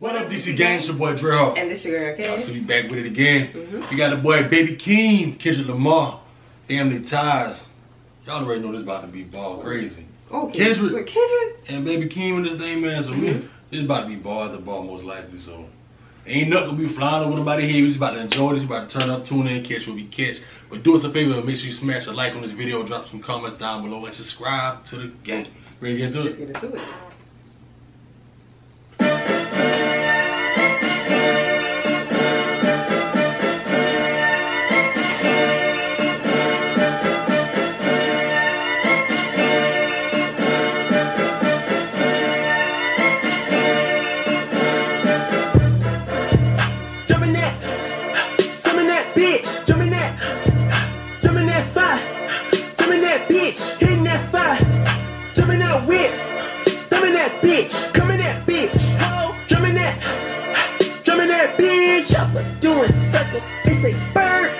What up, DC Gang? It's your boy DreadHawk. And this your girl, okay? Y'all see me back with it again. Mm-hmm. We got the boy Baby Keem, Kendrick Lamar, Family Ties. Y'all already know this about to be ball crazy. Okay. Kendrick. With Kendrick? And Baby Keem and this thing, man. So we, mm-hmm. this about to be ball at the ball most likely. So ain't nothing gonna be flying over nobody here. We just about to enjoy this. We about to turn up, tune in, catch what we catch. But do us a favor and make sure you smash a like on this video, drop some comments down below, and subscribe to the gang. Ready to get into Let's get into it. Doing. They say bird,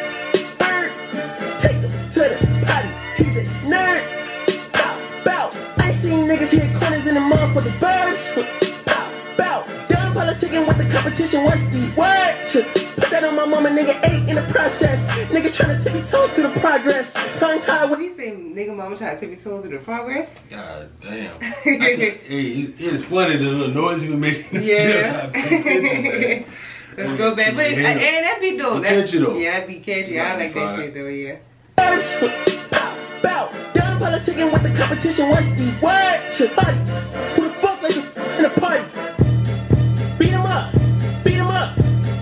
bird, take him to the potty. He's a nerd. Bow, bow. I ain't seen niggas hit corners in the motherfucking birds. Bow, bow. Down politicking with the competition. What's the word? Put that on my mama, nigga. Eight in the process. Nigga trying to tippy toe through the progress. Tongue tied with. What he say, nigga mama trying to tippy toe through the progress? God damn. I can, hey, it's, it's funny the little noise you were making. Yeah. Trying to pay attention, man. Let's go back. But it, Yeah. and that'd be dope. It That, catchy though. Yeah, that be catchy. I Right, like that fine. shit though, yeah. Bow, bow. Down politicking with the competition. What's the word? Party. Who the fuck like this in a party? Beat 'em up. Beat 'em up.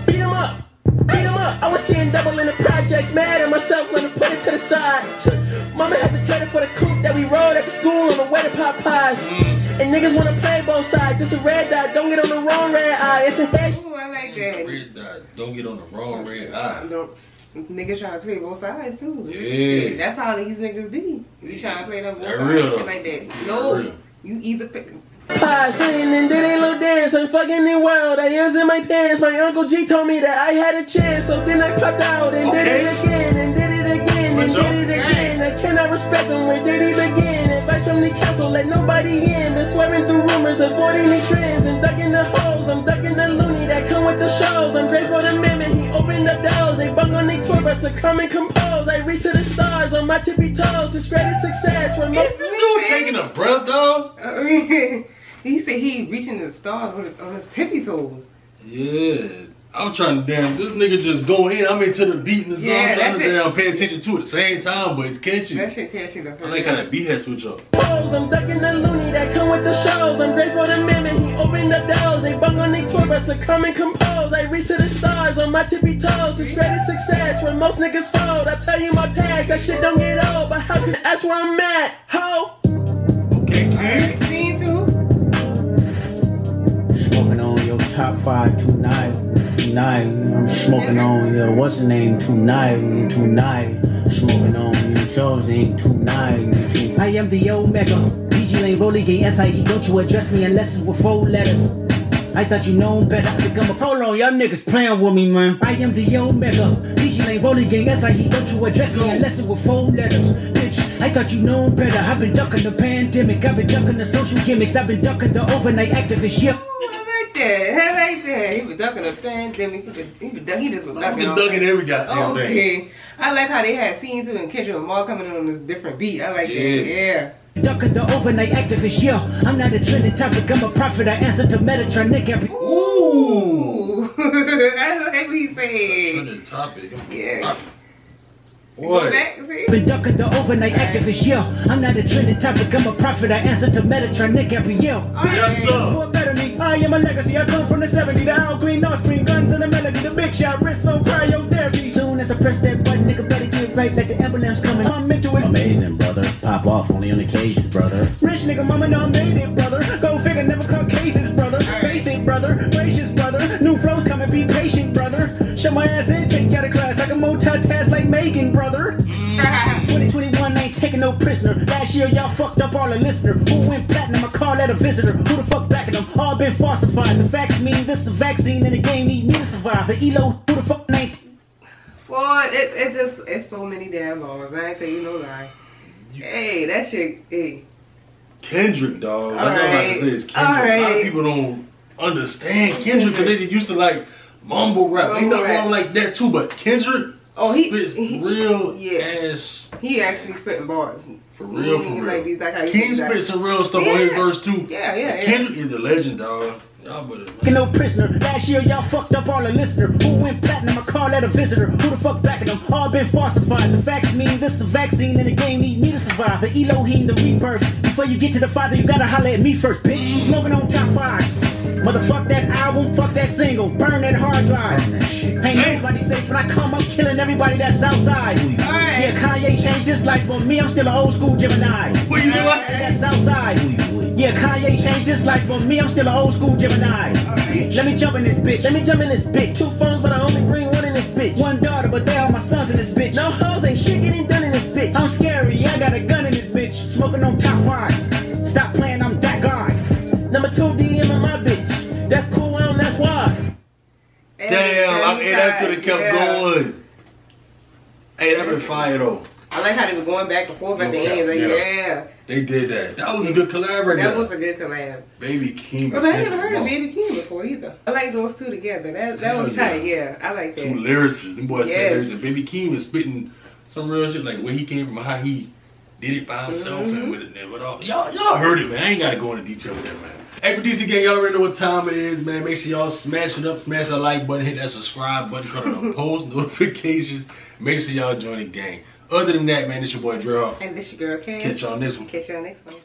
Beat 'em up. Beat 'em up. I was seeing double in the projects. Mad at myself when I put it to the side. Mama had to trade it for the coupe that we rode at the school on the way to Popeyes. And niggas wanna play both sides. It's a red dot. Don't get on the wrong red eye. It's a hash. Ooh, I like It's that. red dot. Don't get on the wrong red eye. Don't, niggas trying to play both sides too. Yeah. Shit, that's how these niggas be. You trying to play them both That sides, real. shit like that. No, real. you either pick. Pie singing and did a little dance. I'm fucking the world. I is in my pants. My uncle G told me that I had a chance. So then I popped out and did it Okay. again and did it again and For did it again. I cannot respect them. Where did he begin? Advice from the council. Let nobody in. Been swearing through rumors, avoiding the trends and ducking the holes. I'm ducking the loony that come with the shows. On their to come and compose. I reach to the stars on my tippy toes. This greatest success. When most This dude taking a breath, though. I mean, he said he reaching the stars on his, on his tippy toes. Yeah. I'm trying to damn, this nigga just going in. I'm into the beat and the song. Yeah, I'm trying to it. damn pay attention to it at the same time, but it's catchy. That shit catchy though. I like how that beat had switch up. Pose, I'm ducking the loony that come with the shows. I'm grateful to Mammon, he opened up doors. They bung on their tour bus to come and compose. I reach to the stars on my tippy toes. This greatest success where most niggas fold. I tell you my past, that shit don't get old. But how can that's where I'm at, ho? Okay, okay. Scene two. Smoking on your top five tonight. Tonight, I'm smoking on your what's the name tonight. Tonight, smoking on your chosen tonight. I am the Omega. pgLang Rolling Game SIE. Don't you address me unless it's with four letters. I thought you known better. I become a prolo. Y'all niggas playing with me, man. I am the Omega. pgLang Rolling Game SIE. Don't you address me unless it's with four letters. Bitch, I thought you known better. I've been ducking the pandemic. I've been ducking the social gimmicks. I've been ducking the overnight activists. Yep. Ooh, I like that. I like that. He was ducking a pandemic. He, been, he, been, duck- he just was I've ducking. been all ducking every goddamn thing. Okay. I like how they had scene two and Kendrick Lamar coming in on this different beat. I like that. Yeah. Yeah. Ducking the overnight activist, yo. I'm not a trending topic, I'm a prophet. I answer to Metatron, Nick every. Ooh. I like what he Turn said. the topic. Yeah. Go Boy. back, see? Been ducking the overnight activist, yo. I'm not a trending topic, I'm a prophet. I answer to Metatron, Nick every yo. Yes, sir. For better me, I am a legacy. I come from the 70s. The Al Green, Offspring, guns and the melody. The big shot, wrist on cryotherapy. Soon as I press that button, Pop off only on occasion, brother. Rich nigga, mama, now made it, brother. Go figure, never cut cases, brother. Face it, brother. Gracious, brother. New flows coming, be patient, brother. Show my ass in, take you out of class like a multitask like Megan, brother. Mm. 2021 ain't taking no prisoner. Last year y'all fucked up all the listener. Who went platinum? I call that a visitor. Who the fuck backing them? All been falsified. The facts mean this is a vaccine and the game need me to survive. The ELO, who the fuck 19? Boy, it, it just, it's so many damn laws. I ain't say you no lie. Hey, that shit, hey. Kendrick, dog. That's all I to say is Kendrick. A lot of people don't understand Kendrick because they used to like mumble rap. Ain't Mumble nothing rap. wrong like that too, but Kendrick Oh, he- spits he- real yeah. ass He actually spitting bars. for real, for real. Like these, like how you Keem spit some real stuff on his verse too. Yeah, yeah, yeah. Kendrick is the legend, dog. Y'all better. Fucking no prisoner. Last year y'all fucked up all the listener. Who went platinum? I call that a visitor. Who the fuck backing them? All been falsified. The facts mean this is a vaccine and the game need me to survive. The Elohim, the rebirth. Before you get to the father, you gotta holler at me first, bitch. Smoking on top fives. Motherfuck that album, fuck that single, burn that hard drive. Ain't nobody safe when I come, I'm killing everybody that's outside. Alright. Yeah, Kanye changed his life, but me, I'm still an old school Gemini. What you doing? That's outside. Yeah, Kanye changed his life, but me, I'm still an old school Gemini. Let me jump in this bitch. Let me jump in this bitch. Two phones, but I only bring one in this bitch. One daughter, but they all my sons in this bitch. I, could have kept Yeah. going. Hey, that been fire though. I like how they were going back and forth at No the cap, end. Like, yeah. yeah. They did that. That was a good collab right That was a good collab. Baby Keem. But I never heard of Baby Keem before either. I like those two together. That that Hell was tight. Yeah, I like that. Two lyricists. Them boys Yes. lyrics. And Baby Keem was spitting some real shit, like where he came from, how he did it by himself Mhm. and with it and with all. Y'all, y'all heard it, man. I ain't gotta go into detail with that, man. Hey, DC gang, y'all already know what time it is, man. Make sure y'all smash it up, smash that like button, hit that subscribe button, cut on the post notifications. Make sure y'all join the gang. Other than that, man, it's your boy Drill. And this your girl Cash. Catch y'all next one. Catch y'all next one.